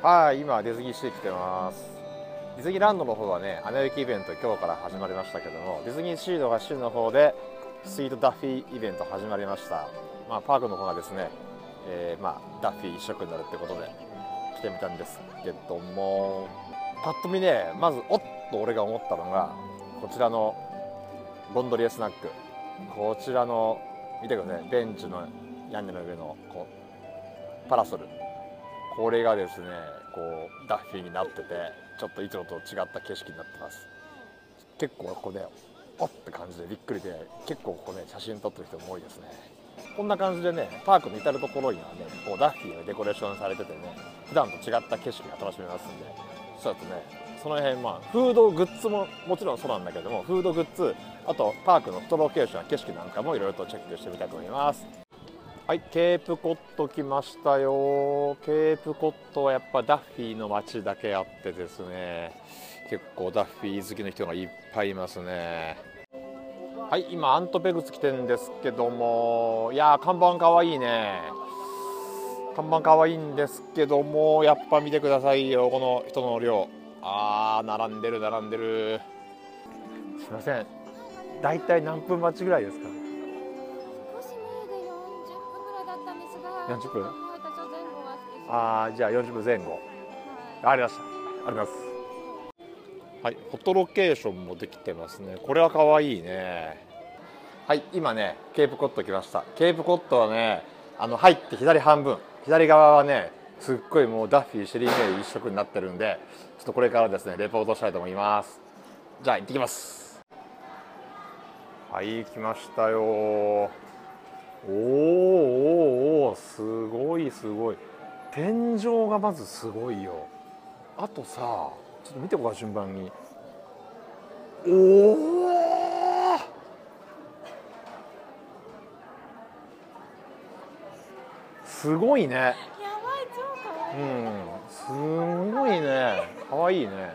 はい今ディズニーシー来てます。ディズニーランドの方はねアナ雪イベント今日から始まりましたけどもディズニーシードがシーの方でスイートダッフィーイベント始まりました。まあパークの方がですね、えー、まあダッフィー一色になるってことで来てみたんですけどもパッと見ねまずおっと俺が思ったのがこちらのゴンドリエスナック。こちらの見てくださいベンチの屋根の上のこうパラソル。これがですねこうダッフィーになっててちょっといつもと違った景色になってます。結構ここでおって感じでびっくりで結構ここね写真撮ってる人も多いですね。こんな感じでねパークの至る所にはねこうダッフィーがデコレーションされててね普段と違った景色が楽しめますんでそうだとねその辺まあフードグッズももちろんそうなんだけどもフードグッズあとパークのフォトロケーションや景色なんかもいろいろとチェックしてみたいと思います。はいケープコット来ましたよ。ケープコットはやっぱダッフィーの街だけあってですね。結構ダッフィー好きの人がいっぱいいますね。はい今アントペグス来てるんですけども。いや看板かわいいね。看板かわいいんですけどもやっぱ見てくださいよこの人の量。あー並んでる並んでる。すいません。大体何分待ちぐらいですか？40分。あーじゃあ40分前後。はい。ありました。あります。はいフォトロケーションもできてますね。これは可愛いね。はい今ねケープコット来ました。ケープコットはねあの入って左半分。左側はねすっごいもうダッフィーシェリーメイ一色になってるんでちょっとこれからですねレポートしたいと思います。じゃあ行ってきます。はい来ましたよおーおーおすごいすごい。天井がまずすごいよ。あとさちょっと見てこうか順番に。おおすごいね。やばい超可愛いうんすごいね。かわいいね。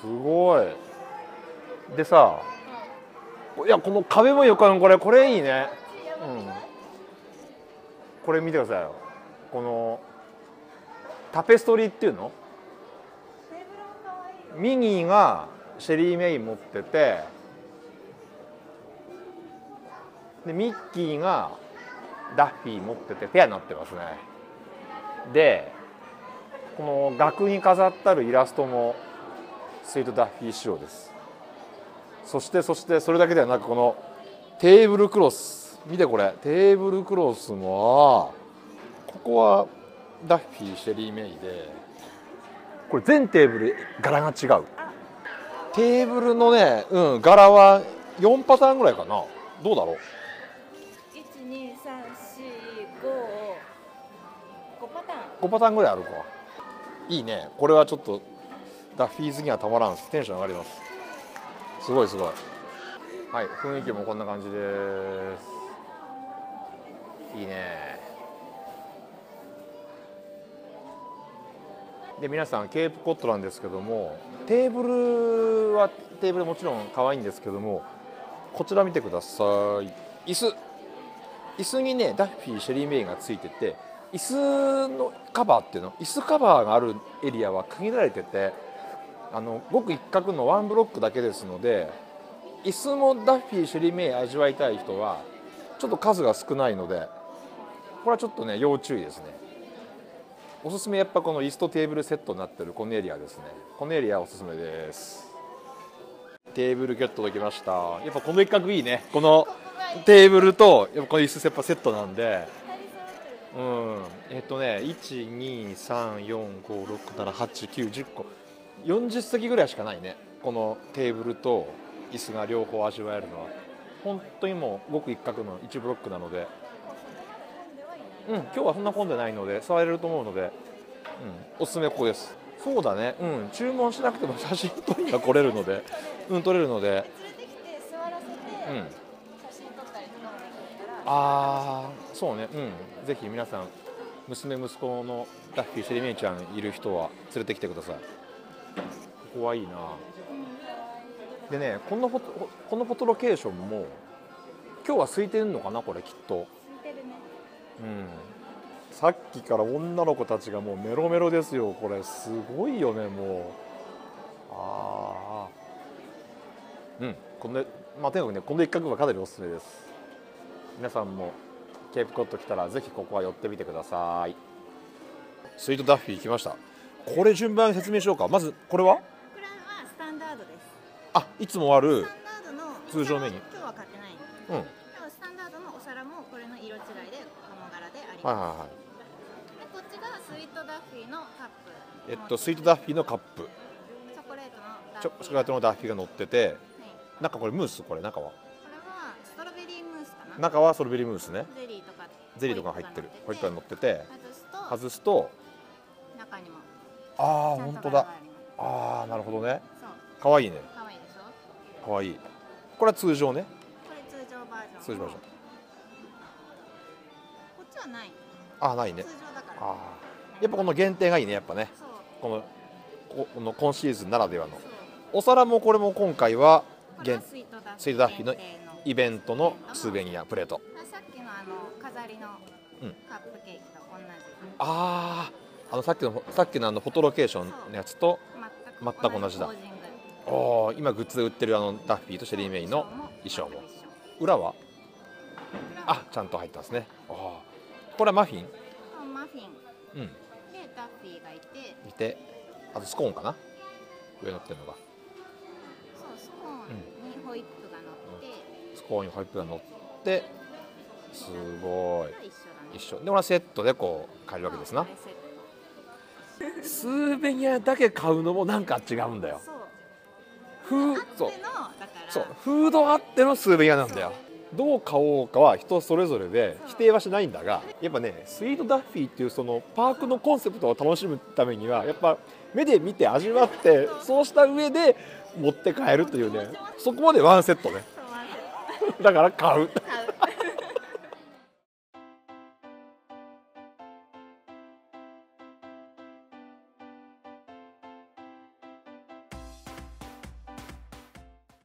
すごい。でさいやこの壁もよくあるこれこれいいね。うん。これ見てくださいよ。このタペストリーっていうの？ミニーがシェリー・メイ持っててでミッキーがダッフィー持っててペアになってますね。でこの額に飾ってあるイラストもスイートダッフィー仕様です。そしてそしてそれだけではなくこのテーブルクロス。見てこれ。テーブルクロスもここはダッフィーシェリー・メイでこれ全テーブル柄が違う。テーブルのね、うん、柄は4パターンぐらいかな。どうだろう？一二三四五五パターン。5パターンぐらいあるか。いいね。これはちょっとダッフィー好きにはたまらん。テンション上がりますすごいすごい。はい雰囲気もこんな感じです。いいね。で皆さんケープコットなんですけどもテーブルはテーブルもちろん可愛いんですけどもこちら見てください。椅子。椅子にねダッフィーシェリー・メインがついてて椅子のカバーっていうの椅子カバーがあるエリアは区切られててあのごく一角のワンブロックだけですので椅子もダッフィーシェリ・メイ味わいたい人はちょっと数が少ないのでこれはちょっとね要注意ですね。おすすめやっぱこの椅子とテーブルセットになってるこのエリアですね。このエリアおすすめです。テーブルゲットできました。やっぱこの一角いいね。このテーブルとやっぱこの椅子やっぱセットなんで。うん。えっとね12345678910個。40席ぐらいしかないね。このテーブルと椅子が両方味わえるのは。本当にもうごく一角の1ブロックなので。うん今日はそんな混んでないので触れると思うので、うん、おすすめここです。そうだね。うん注文しなくても 写真撮りが来れるので。うん撮れるので。うん。写真撮ったりとかもできるから。ああそうね。うん。ぜひ皆さん娘息子のダッフィーシェリメイちゃんいる人は連れてきてくださいここはいいな。でねこのフォトこのフォトロケーションも今日は空いてるのかなこれきっと。似てるね。うん。さっきから女の子たちがもうメロメロですよ。これすごいよねもう。ああうん。このまあとにかくねこの一角はかなりおすすめです。皆さんもケープコット来たらぜひここは寄ってみてください。スイートダッフィー行きました。これ順番に説明しようか。まずこれは？あいつもあるスタンダードの通常メニュー。今日は買ってない。うん。スタンダードのお皿もこれの色違いでこの柄でありはいます、はい。でこっちがスイートダッフィーのカップ。えっとスイートダッフィーのカップ。チョコレートのダッチフィー。ョチョコレートのダッフィーが乗っててはい。中これムース？これ中は？これはストロベリームースかな。中はソルベリームースね。ゼリーとかゼリーとか入ってる。ホイップが乗ってて。外すと外すと中にもああ本当だ。あああなるほどね。可愛いでしょかわい。いこれは通常ね？これ通常バージョン。通常バージョン。こっちはない。ああないね。通常だから。ああやっぱこの限定がいいねやっぱね。このここの今シーズンならではの。お皿もこれも今回はスイートダッフィーのイベントのスーベニアプレート。さっきのあの飾りのうん。カップケーキと同じ、あああのさっきのさっきのあのフォトロケーションのやつと全全く同じだおー今グッズで売ってるあのダッフィーとシェリーメイの衣装も。裏は？あちゃんと入ってますね。これはマフィン？マフィン。うん。でダッフィーがいて。見て。あとスコーンかな？上乗ってるのが。そうスコーンにホイップが乗って、スコーンにホイップが乗って。すごい。一緒だね。一緒。でこれはセットでこう買えるわけですな。スーベニアだけ買うのもなんか違うんだよフーそう。そう。フードあってのスーベニアなんだよ。どう買おうかは人それぞれで否定はしないんだがやっぱねスイートダッフィーっていうそのパークのコンセプトを楽しむためにはやっぱ目で見て味わってそう。した上で持って帰るというね。そこまでワンセットね。だから買う